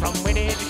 from within.